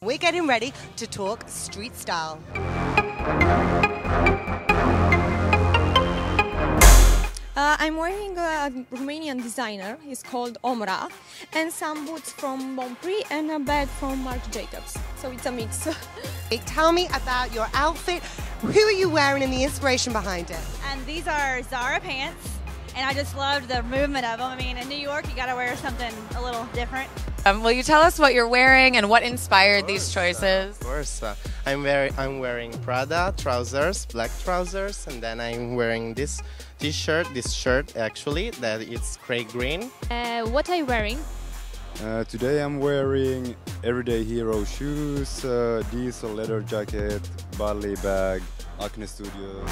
We're getting ready to talk street style. Uh, I'm wearing a Romanian designer. He's called Omra, and some boots from Bonprix and a bag from Marc Jacobs. So it's a mix. Hey, Tell me about your outfit. Who are you wearing and the inspiration behind it? And these are Zara pants, and I just loved the movement of them. I mean, in New York, you got to wear something a little different. Um, will you tell us what you're wearing and what inspired these choices? Of course, uh, I'm wearing I'm wearing Prada trousers, black trousers, and then I'm wearing this T-shirt, this shirt actually that it's gray green. Uh, what are you wearing? Uh, today I'm wearing Everyday Hero shoes, uh, diesel leather jacket, Bally bag, Acne Studios.